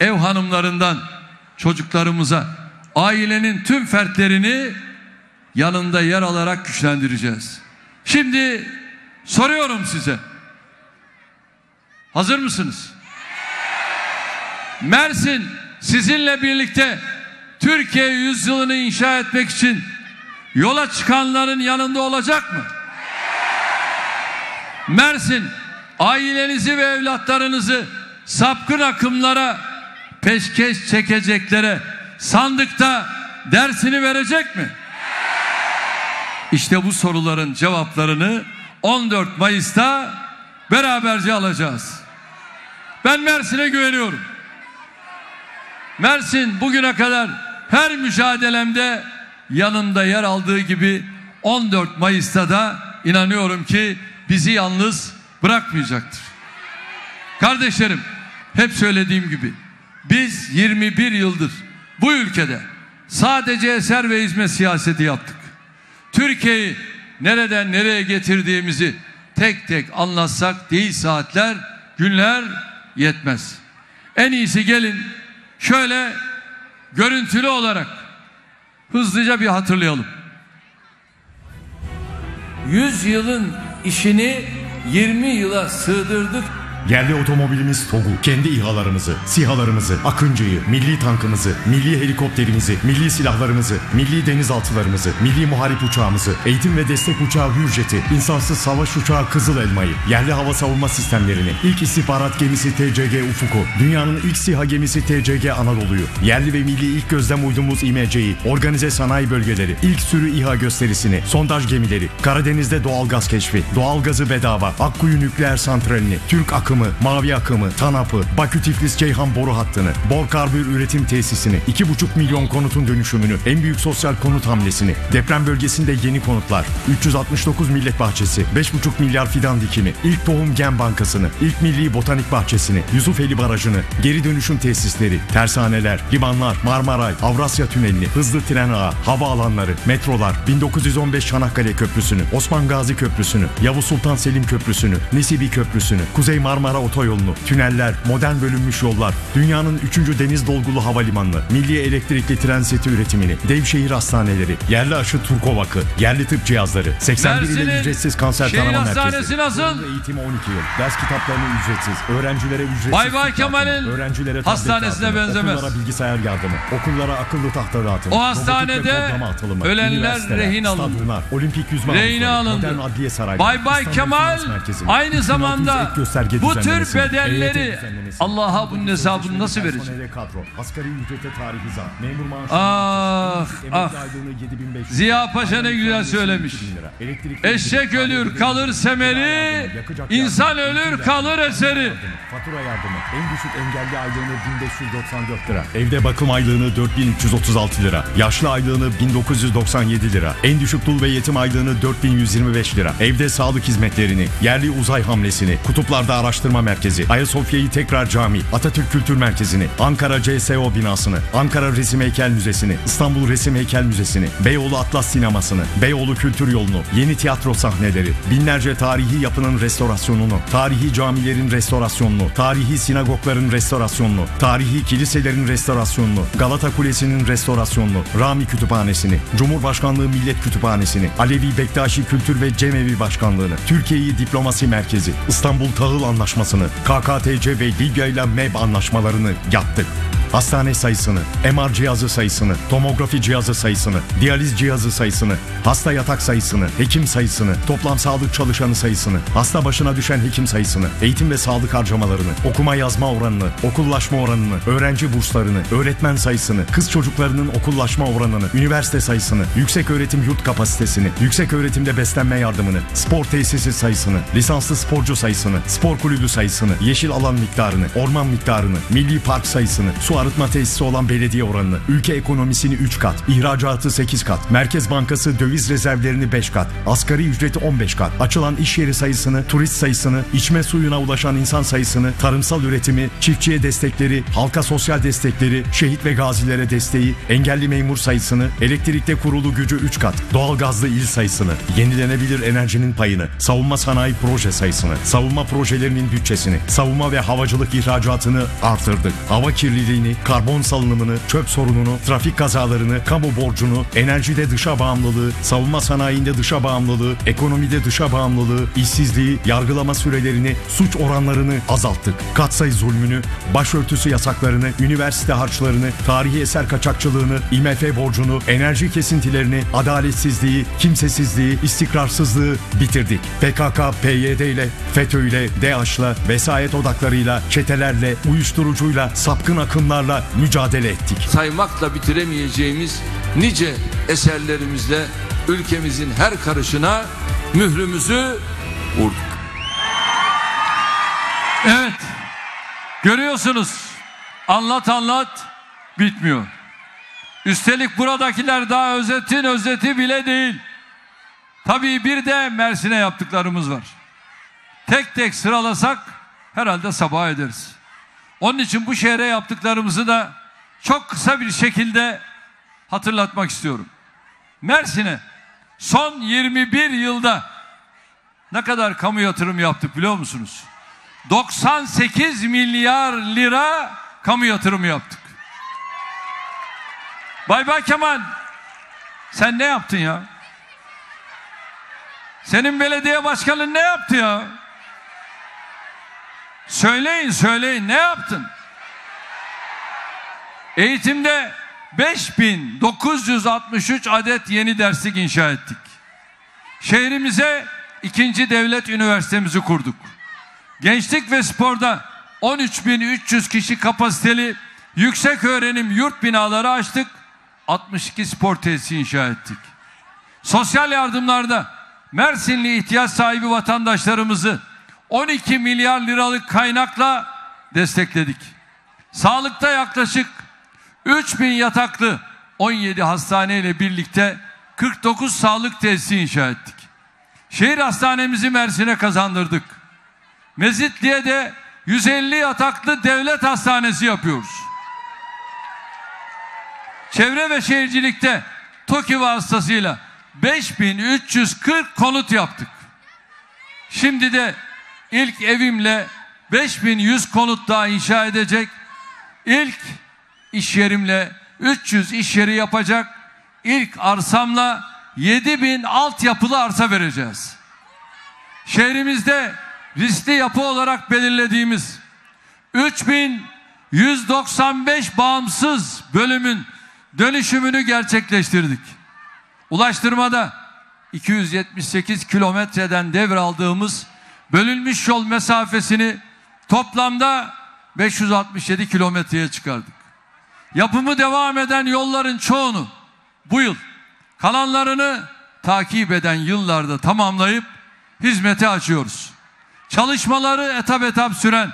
ev hanımlarından çocuklarımıza ailenin tüm fertlerini yanında yer alarak güçlendireceğiz. Şimdi soruyorum size. Hazır mısınız? Mersin sizinle birlikte Türkiye yüzyılını inşa etmek için yola çıkanların yanında olacak mı? Mersin ailenizi ve evlatlarınızı sapkın akımlara peşkeş çekeceklere sandıkta dersini verecek mi? İşte bu soruların cevaplarını 14 Mayıs'ta beraberce alacağız. Ben Mersin'e güveniyorum. Mersin bugüne kadar her mücadelemde yanında yer aldığı gibi 14 Mayıs'ta da inanıyorum ki bizi yalnız bırakmayacaktır. Kardeşlerim hep söylediğim gibi biz 21 yıldır bu ülkede sadece eser ve hizmet siyaseti yaptık. Türkiye'yi nereden nereye getirdiğimizi tek tek anlatsak değil saatler, günler yetmez. En iyisi gelin şöyle görüntülü olarak hızlıca bir hatırlayalım. 100 yılın işini 20 yıla sığdırdık. Yerli otomobilimiz TOG'u, kendi İHA'larımızı, SİHA'larımızı, Akıncı'yı, milli tankımızı, milli helikopterimizi, milli silahlarımızı, milli denizaltılarımızı, milli muharip uçağımızı, eğitim ve destek uçağı Hürjet'i, insansız savaş uçağı Kızıl Elma'yı, yerli hava savunma sistemlerini, ilk istihbarat gemisi TCG Ufuk'u, dünyanın ilk SİHA gemisi TCG Anadolu'yu, yerli ve milli ilk gözlem uydumuz İMC'yi, organize sanayi bölgeleri, ilk sürü İHA gösterisini, sondaj gemileri, Karadeniz'de doğalgaz keşfi, doğalgazı bedava, Akkuyu nükleer santralini, Türk akımı, Mavi akımı, TANAP'ı, Bakü Tiflis Ceyhan boru hattını, bor karbür üretim tesisini, 2,5 milyon konutun dönüşümünü, en büyük sosyal konut hamlesini, deprem bölgesinde yeni konutlar, 369 millet bahçesi, 5,5 milyar fidan dikimi, ilk tohum gen bankasını, ilk milli botanik bahçesini, Yusufeli Barajı'nı, geri dönüşüm tesisleri, tersaneler, limanlar, Marmaray, Avrasya Tüneli'ni, hızlı tren ağı, havaalanları, metrolar, 1915 Çanakkale Köprüsü'nü, Osman Gazi Köprüsü'nü, Yavuz Sultan Selim Köprüsü'nü, Nisibi Köprüsü'nü, Kuzey Marmara Otoyolu'nu, tüneller, modern bölünmüş yollar, dünyanın 3. deniz dolgulu havalimanını, milli elektrikli tren seti üretimini, devşehir hastaneleri, yerli aşı Turkovak'ı, yerli tıp cihazları, 81 ile ücretsiz kanser hastanesi merkezi. nasıl? Eğitimi 12 yıl, ders kitaplarını ücretsiz, öğrencilere ücretsiz. Bay Bay Kemal'in öğrencilere hastanesine dağıtımı, benzemez. Okullara bilgisayar yardımı, okullara akıllı tahta dağıtımı. O hastanede atılımı, ölenler rehin alındı. stadyumlar, olimpik yüzme havuzları, alındı. modern adliye sarayları, Bay Bay Kemal Merkezi, aynı 2600 zamanda gösterge bu tür bedelleri Allah'a bunun hesabını nasıl verecek? kadro, asgari ücrete tarihi zam, memur maaşı, Ah ah. aylığını 7500 Ziya Paşa ne güzel söylemiş. 2000 lira, elektrikli Eşek ölür kalır semeri, insan ölür kalır eseri. Fatura yardımı, en düşük engelli aylığını 1594 lira, evde bakım aylığını 4336 lira, yaşlı aylığını 1997 lira, en düşük dul ve yetim aylığını 4125 lira, evde sağlık hizmetlerini, yerli uzay hamlesini, kutuplarda araştırma merkezi, Ayasofya'yı tekrar cami, Atatürk Kültür Merkezi'ni, Ankara CSO binasını, Ankara Resim Heykel Müzesi'ni, İstanbul Resim Heykel Müzesi'ni, Beyoğlu Atlas Sineması'nı, Beyoğlu Kültür Yolu'nu, yeni tiyatro sahneleri, binlerce tarihi yapının restorasyonunu, tarihi camilerin restorasyonunu, tarihi sinagogların restorasyonunu, tarihi kiliselerin restorasyonunu, Galata Kulesi'nin restorasyonunu, Rami Kütüphanesi'ni, Cumhurbaşkanlığı Millet Kütüphanesi'ni, Alevi Bektaşi Kültür ve Cemevi Başkanlığı'nı, Türkiye'yi Diplomasi Merkezi, İstanbul Tahıl Anlaşması'nı, KKTC ve Libya ile MEB anlaşmalarını yaptık. Hastane sayısını, MR cihazı sayısını, tomografi cihazı sayısını, diyaliz cihazı sayısını, hasta yatak sayısını, hekim sayısını, toplam sağlık çalışanı sayısını, hasta başına düşen hekim sayısını, eğitim ve sağlık harcamalarını, okuma yazma oranını, okullaşma oranını, öğrenci burslarını, öğretmen sayısını, kız çocuklarının okullaşma oranını, üniversite sayısını, yüksek öğretim yurt kapasitesini, yüksek öğretimde beslenme yardımını, spor tesisi sayısını, lisanslı sporcu sayısını, spor kulübü sayısını, yeşil alan miktarını, orman miktarını, milli park sayısını, su su arıtma tesisi olan belediye oranını, ülke ekonomisini 3 kat, ihracatı 8 kat, Merkez Bankası döviz rezervlerini 5 kat, asgari ücreti 15 kat, açılan iş yeri sayısını, turist sayısını, içme suyuna ulaşan insan sayısını, tarımsal üretimi, çiftçiye destekleri, halka sosyal destekleri, şehit ve gazilere desteği, engelli memur sayısını, elektrikte kurulu gücü 3 kat, doğalgazlı il sayısını, yenilenebilir enerjinin payını, savunma sanayi proje sayısını, savunma projelerinin bütçesini, savunma ve havacılık ihracatını artırdık. Hava kirliliğini, karbon salınımını, çöp sorununu, trafik kazalarını, kamu borcunu, enerjide dışa bağımlılığı, savunma sanayinde dışa bağımlılığı, ekonomide dışa bağımlılığı, işsizliği, yargılama sürelerini, suç oranlarını azalttık. Katsayı zulmünü, başörtüsü yasaklarını, üniversite harçlarını, tarihi eser kaçakçılığını, IMF borcunu, enerji kesintilerini, adaletsizliği, kimsesizliği, istikrarsızlığı bitirdik. PKK, PYD ile, FETÖ ile, DAEŞ'la, vesayet odaklarıyla, çetelerle, uyuşturucuyla, sapkın akımlarla mücadele ettik. saymakla bitiremeyeceğimiz nice eserlerimizle ülkemizin her karışına mührümüzü vurduk. Evet. Görüyorsunuz. Anlat anlat bitmiyor. Üstelik buradakiler daha özetin özeti bile değil. Tabii bir de Mersin'e yaptıklarımız var. Tek tek sıralasak herhalde sabah ederiz. Onun için bu şehre yaptıklarımızı da çok kısa bir şekilde hatırlatmak istiyorum. Mersin'e son 21 yılda ne kadar kamu yatırım yaptık biliyor musunuz? 98 milyar lira kamu yatırımı yaptık. Bay Bay Kemal sen ne yaptın ya? Senin belediye başkanın ne yaptı ya? Söyleyin söyleyin ne yaptın? Eğitimde 5963 adet yeni derslik inşa ettik. Şehrimize ikinci devlet üniversitemizi kurduk. Gençlik ve sporda 13.300 kişi kapasiteli yüksek öğrenim yurt binaları açtık. 62 spor tesisi inşa ettik. Sosyal yardımlarda Mersinli ihtiyaç sahibi vatandaşlarımızı 12 milyar liralık kaynakla destekledik. Sağlıkta yaklaşık 3000 yataklı 17 hastane ile birlikte 49 sağlık tesisi inşa ettik. Şehir hastanemizi Mersin'e kazandırdık. Mezitli'ye de 150 yataklı devlet hastanesi yapıyoruz. Çevre ve şehircilikte TOKİ vasıtasıyla 5340 konut yaptık. Şimdi de ilk evimle 5100 konut daha inşa edecek. İlk iş yerimle 300 iş yeri yapacak. İlk arsamla 7000 altyapılı arsa vereceğiz. Şehrimizde riskli yapı olarak belirlediğimiz 3195 bağımsız bölümün dönüşümünü gerçekleştirdik. Ulaştırmada 278 kilometreden devraldığımız bölünmüş yol mesafesini toplamda 567 kilometreye çıkardık. Yapımı devam eden yolların çoğunu bu yıl kalanlarını takip eden yıllarda tamamlayıp hizmete açıyoruz. Çalışmaları etap etap süren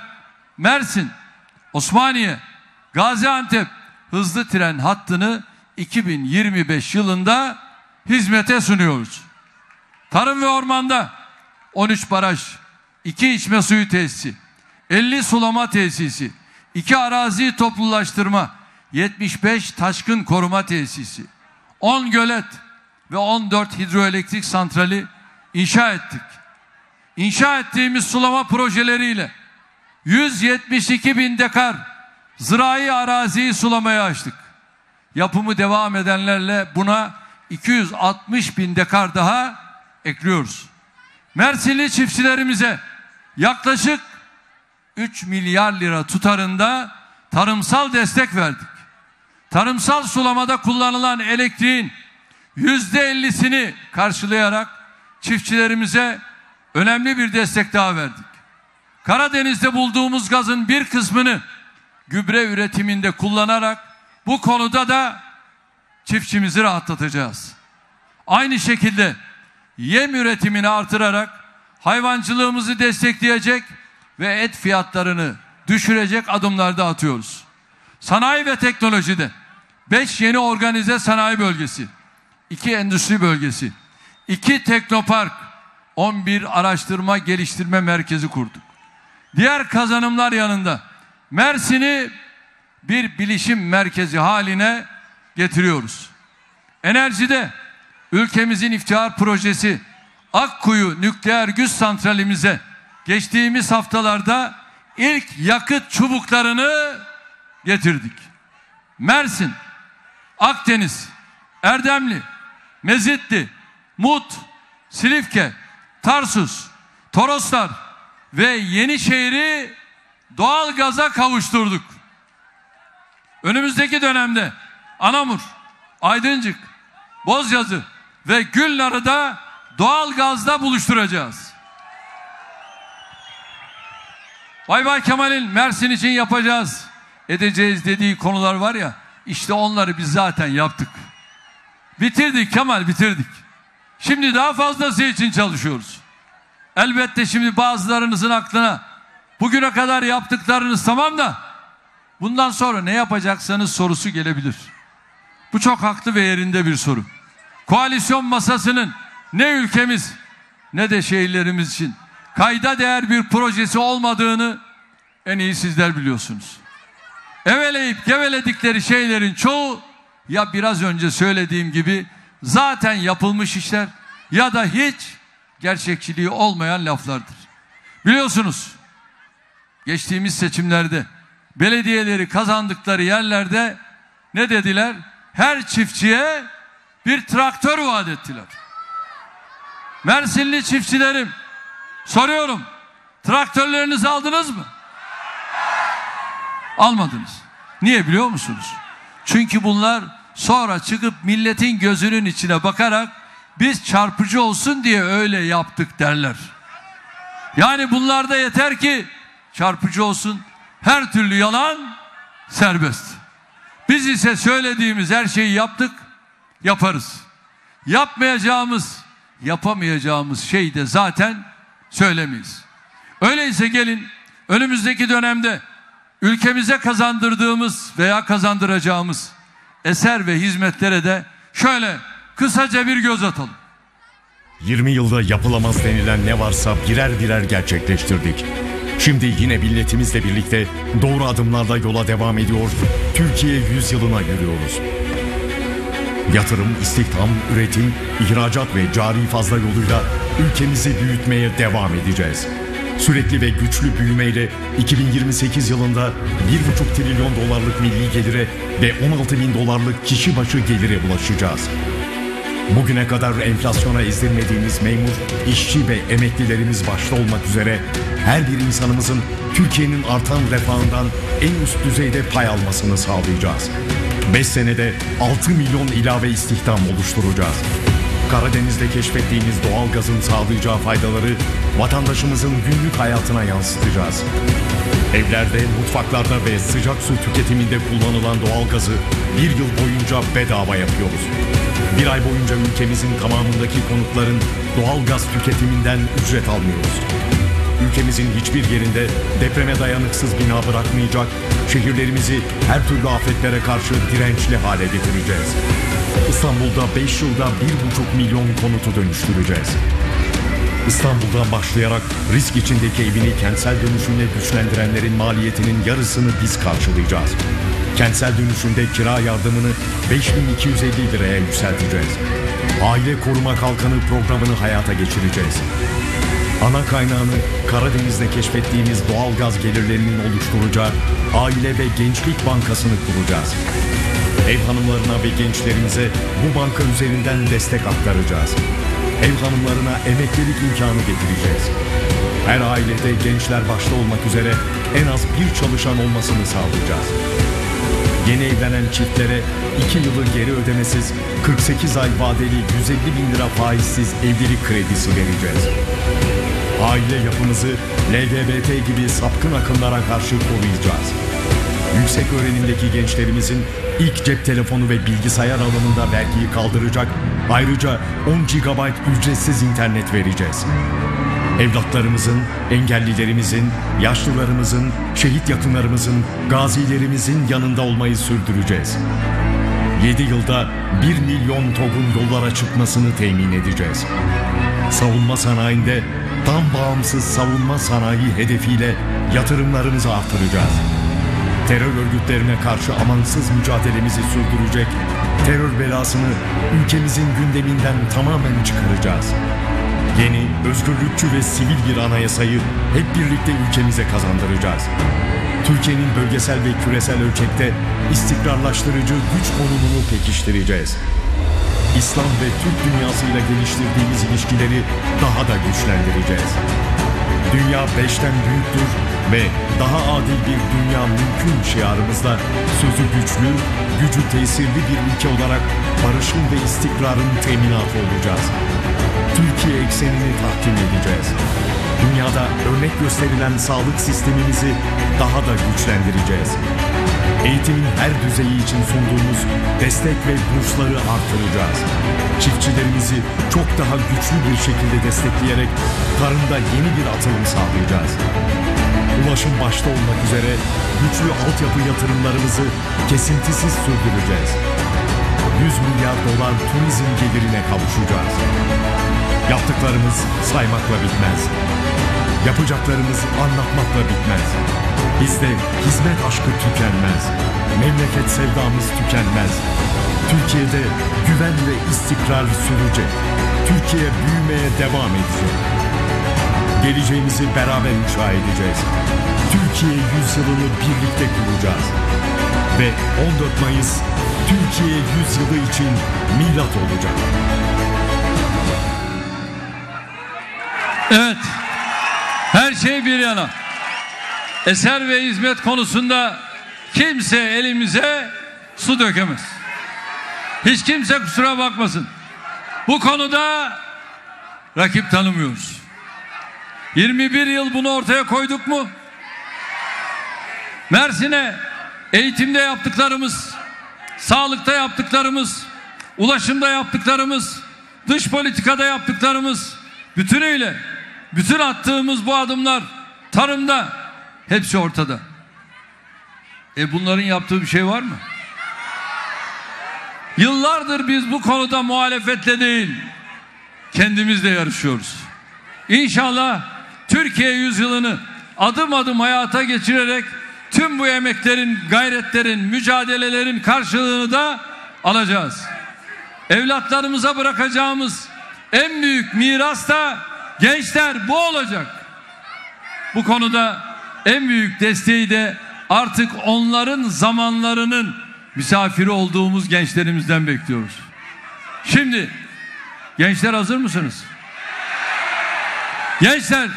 Mersin, Osmaniye, Gaziantep hızlı tren hattını 2025 yılında hizmete sunuyoruz. Tarım ve ormanda 13 baraj, 2 içme suyu tesisi, 50 sulama tesisi, 2 arazi toplulaştırma, 75 taşkın koruma tesisi, 10 gölet ve 14 hidroelektrik santrali inşa ettik. İnşa ettiğimiz sulama projeleriyle 172 bin dekar zirai araziyi sulamaya açtık. Yapımı devam edenlerle buna 260 bin dekar daha ekliyoruz. Mersinli çiftçilerimize yaklaşık 3 milyar lira tutarında tarımsal destek verdik. Tarımsal sulamada kullanılan elektriğin yüzde ellisini karşılayarak çiftçilerimize önemli bir destek daha verdik. Karadeniz'de bulduğumuz gazın bir kısmını gübre üretiminde kullanarak bu konuda da çiftçimizi rahatlatacağız. Aynı şekilde yem üretimini artırarak hayvancılığımızı destekleyecek ve et fiyatlarını düşürecek adımlar da atıyoruz. Sanayi ve teknolojide 5 yeni organize sanayi bölgesi, 2 endüstri bölgesi, 2 teknopark, 11 araştırma geliştirme merkezi kurduk. Diğer kazanımlar yanında Mersin'i bir bilişim merkezi haline getiriyoruz. Enerjide ülkemizin iftihar projesi Akkuyu nükleer güç santralimize geçtiğimiz haftalarda ilk yakıt çubuklarını getirdik. Mersin, Akdeniz, Erdemli, Mezitli, Mut, Silifke, Tarsus, Toroslar ve Yenişehir'i doğal gaza kavuşturduk. Önümüzdeki dönemde Anamur, Aydıncık, Bozyazı ve Gülnar'ı doğal gazda buluşturacağız. Bay Bay Kemal'in Mersin için yapacağız, edeceğiz dediği konular var ya, işte onları biz zaten yaptık. Bitirdik Kemal bitirdik. Şimdi daha fazlası için çalışıyoruz. Elbette şimdi bazılarınızın aklına bugüne kadar yaptıklarınız tamam da bundan sonra ne yapacaksanız sorusu gelebilir. Bu çok haklı ve yerinde bir soru. Koalisyon masasının ne ülkemiz ne de şehirlerimiz için kayda değer bir projesi olmadığını en iyi sizler biliyorsunuz. Eveleyip geveledikleri şeylerin çoğu ya biraz önce söylediğim gibi zaten yapılmış işler ya da hiç gerçekçiliği olmayan laflardır. Biliyorsunuz geçtiğimiz seçimlerde belediyeleri kazandıkları yerlerde ne dediler? Her çiftçiye bir traktör vaat ettiler. Mersinli çiftçilerim soruyorum traktörlerinizi aldınız mı? Almadınız. Niye biliyor musunuz? Çünkü bunlar sonra çıkıp milletin gözünün içine bakarak biz çarpıcı olsun diye öyle yaptık derler. Yani bunlarda yeter ki çarpıcı olsun. Her türlü yalan serbest. Biz ise söylediğimiz her şeyi yaptık, yaparız. Yapmayacağımız, yapamayacağımız şey de zaten söylemeyiz. Öyleyse gelin önümüzdeki dönemde ülkemize kazandırdığımız veya kazandıracağımız eser ve hizmetlere de şöyle kısaca bir göz atalım. 20 yılda yapılamaz denilen ne varsa birer birer gerçekleştirdik. Şimdi yine milletimizle birlikte doğru adımlarla yola devam ediyor. Türkiye yüzyılına yürüyoruz. Yatırım, istihdam, üretim, ihracat ve cari fazla yoluyla ülkemizi büyütmeye devam edeceğiz. Sürekli ve güçlü büyümeyle 2028 yılında 1,5 trilyon dolarlık milli gelire ve 16 bin dolarlık kişi başı gelire ulaşacağız. Bugüne kadar enflasyona ezdirmediğimiz memur, işçi ve emeklilerimiz başta olmak üzere her bir insanımızın Türkiye'nin artan refahından en üst düzeyde pay almasını sağlayacağız. 5 senede 6 milyon ilave istihdam oluşturacağız. Karadeniz'de keşfettiğimiz doğal gazın sağlayacağı faydaları vatandaşımızın günlük hayatına yansıtacağız. Evlerde, mutfaklarda ve sıcak su tüketiminde kullanılan doğal gazı bir yıl boyunca bedava yapıyoruz. Bir ay boyunca ülkemizin tamamındaki konutların doğal gaz tüketiminden ücret almıyoruz. Ülkemizin hiçbir yerinde depreme dayanıksız bina bırakmayacak, şehirlerimizi her türlü afetlere karşı dirençli hale getireceğiz. İstanbul'da 5 yılda 1,5 milyon konutu dönüştüreceğiz. İstanbul'dan başlayarak risk içindeki evini kentsel dönüşümle güçlendirenlerin maliyetinin yarısını biz karşılayacağız. Kentsel dönüşümde kira yardımını 5250 liraya yükselteceğiz. Aile Koruma Kalkanı programını hayata geçireceğiz. Ana kaynağını Karadeniz'de keşfettiğimiz doğal gaz gelirlerinin oluşturacağı Aile ve Gençlik Bankası'nı kuracağız. Ev hanımlarına ve gençlerimize bu banka üzerinden destek aktaracağız. Ev hanımlarına emeklilik imkanı getireceğiz. Her ailede gençler başta olmak üzere en az bir çalışan olmasını sağlayacağız. Yeni evlenen çiftlere 2 yılı geri ödemesiz 48 ay vadeli 150 bin lira faizsiz evlilik kredisi vereceğiz. Aile yapımızı LGBT gibi sapkın akımlara karşı koruyacağız. Yüksek öğrenimdeki gençlerimizin ilk cep telefonu ve bilgisayar alanında vergiyi kaldıracak, ayrıca 10 GB ücretsiz internet vereceğiz. Evlatlarımızın, engellilerimizin, yaşlılarımızın, şehit yakınlarımızın, gazilerimizin yanında olmayı sürdüreceğiz. 7 yılda 1 milyon TOG'un yollara çıkmasını temin edeceğiz. Savunma sanayinde tam bağımsız savunma sanayi hedefiyle yatırımlarımızı artıracağız. Terör örgütlerine karşı amansız mücadelemizi sürdürecek, terör belasını ülkemizin gündeminden tamamen çıkaracağız. Yeni, özgürlükçü ve sivil bir anayasayı hep birlikte ülkemize kazandıracağız. Türkiye'nin bölgesel ve küresel ölçekte istikrarlaştırıcı güç konumunu pekiştireceğiz. İslam ve Türk dünyasıyla geliştirdiğimiz ilişkileri daha da güçlendireceğiz. Dünya beşten büyüktür ve daha adil bir dünya mümkün şiarımızla sözü güçlü, gücü tesirli bir ülke olarak barışın ve istikrarın teminatı olacağız. Türkiye eksenini takdim edeceğiz. Dünyada örnek gösterilen sağlık sistemimizi daha da güçlendireceğiz. Eğitimin her düzeyi için sunduğumuz destek ve bursları artıracağız. Çiftçilerimizi çok daha güçlü bir şekilde destekleyerek tarımda yeni bir atılım sağlayacağız. Ulaşım başta olmak üzere güçlü altyapı yatırımlarımızı kesintisiz sürdüreceğiz. 100 milyar dolar turizm gelirine kavuşacağız. Yaptıklarımız saymakla bitmez. Yapacaklarımız anlatmakla bitmez. Bizde hizmet aşkı tükenmez. Memleket sevdamız tükenmez. Türkiye'de güven ve istikrar sürecek. Türkiye büyümeye devam edecek. Geleceğimizi beraber inşa edeceğiz. Türkiye yüzyılını birlikte kuracağız. Ve 14 Mayıs Türkiye yüzyılı için milat olacak. Evet. Her şey bir yana. Eser ve hizmet konusunda kimse elimize su dökemez. Hiç kimse kusura bakmasın. Bu konuda rakip tanımıyoruz. 21 yıl bunu ortaya koyduk mu? Mersin'e eğitimde yaptıklarımız, sağlıkta yaptıklarımız, ulaşımda yaptıklarımız, dış politikada yaptıklarımız bütünüyle bütün attığımız bu adımlar tarımda hepsi ortada. E bunların yaptığı bir şey var mı? Yıllardır biz bu konuda muhalefetle değil kendimizle yarışıyoruz. İnşallah Türkiye yüzyılını adım adım hayata geçirerek tüm bu emeklerin, gayretlerin, mücadelelerin karşılığını da alacağız. Evlatlarımıza bırakacağımız en büyük miras da gençler bu olacak. Bu konuda en büyük desteği de artık onların zamanlarının misafiri olduğumuz gençlerimizden bekliyoruz. Şimdi gençler hazır mısınız? Gençler,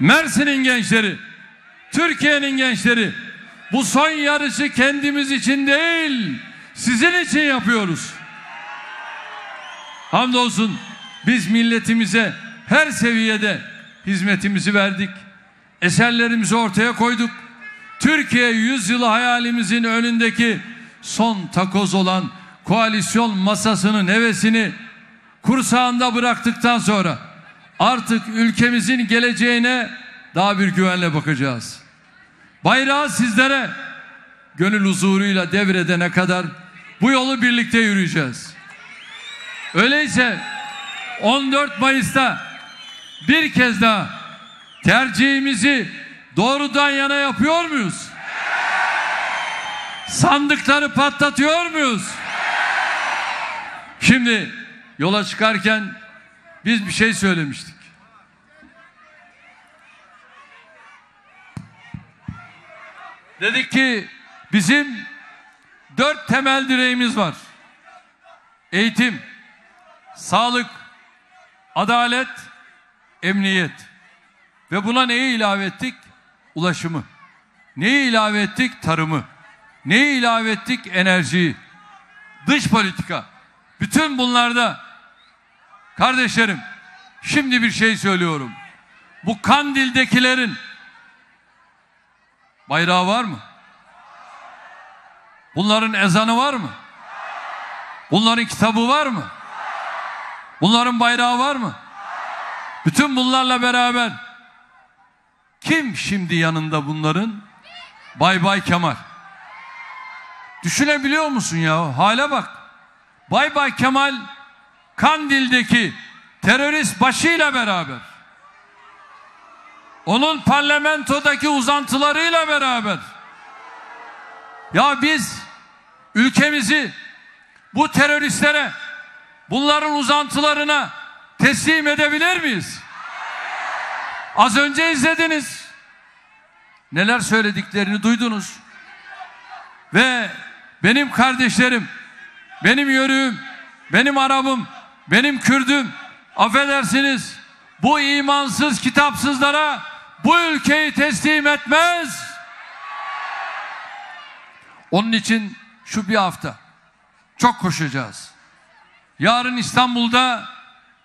Mersin'in gençleri, Türkiye'nin gençleri bu son yarışı kendimiz için değil, sizin için yapıyoruz. Hamdolsun biz milletimize her seviyede hizmetimizi verdik. Eserlerimizi ortaya koyduk. Türkiye yüzyılı hayalimizin önündeki son takoz olan koalisyon masasının hevesini kursağında bıraktıktan sonra artık ülkemizin geleceğine daha bir güvenle bakacağız. Bayrağı sizlere gönül huzuruyla devredene kadar bu yolu birlikte yürüyeceğiz. Öyleyse 14 Mayıs'ta bir kez daha tercihimizi doğrudan yana yapıyor muyuz? Sandıkları patlatıyor muyuz? Şimdi yola çıkarken biz bir şey söylemiştik. Dedik ki bizim dört temel direğimiz var. Eğitim, sağlık, adalet, emniyet. Ve buna neyi ilave ettik? Ulaşımı. Neyi ilave ettik? Tarımı. Neyi ilave ettik? Enerjiyi. Dış politika. Bütün bunlarda kardeşlerim şimdi bir şey söylüyorum. Bu Kandil'dekilerin bayrağı var mı? Bunların ezanı var mı? Bunların kitabı var mı? Bunların bayrağı var mı? Bütün bunlarla beraber kim şimdi yanında bunların? Bay Bay Kemal. Düşünebiliyor musun ya? Hale bak. Bay Bay Kemal Kandil'deki terörist başıyla beraber onun parlamentodaki uzantılarıyla beraber ya biz ülkemizi bu teröristlere bunların uzantılarına teslim edebilir miyiz? Az önce izlediniz. Neler söylediklerini duydunuz. Ve benim kardeşlerim, benim yörüğüm, benim Arabım, benim Kürdüm, affedersiniz bu imansız kitapsızlara bu ülkeyi teslim etmez. Onun için şu bir hafta çok koşacağız. Yarın İstanbul'da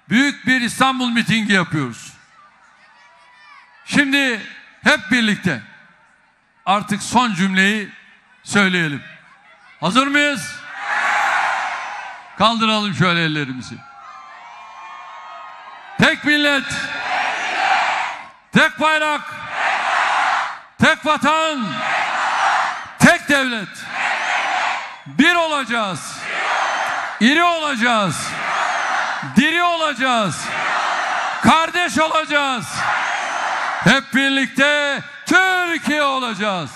büyük bir İstanbul mitingi yapıyoruz. Şimdi hep birlikte artık son cümleyi söyleyelim. Hazır mıyız? Kaldıralım şöyle ellerimizi. Tek millet, tek bayrak, tek vatan, tek devlet. Bir olacağız. İri olacağız. Diri olacağız. Kardeş olacağız. Hep birlikte Türkiye olacağız.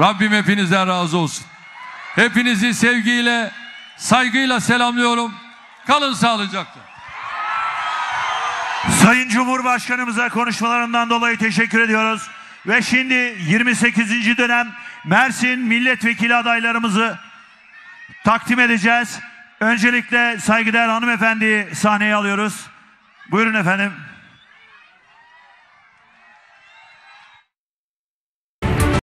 Rabbim hepinizden razı olsun. Hepinizi sevgiyle, saygıyla selamlıyorum. Kalın sağlıcakla. Sayın Cumhurbaşkanımıza konuşmalarından dolayı teşekkür ediyoruz. Ve şimdi 28. dönem Mersin milletvekili adaylarımızı takdim edeceğiz. Öncelikle saygıdeğer hanımefendi sahneye alıyoruz. Buyurun efendim.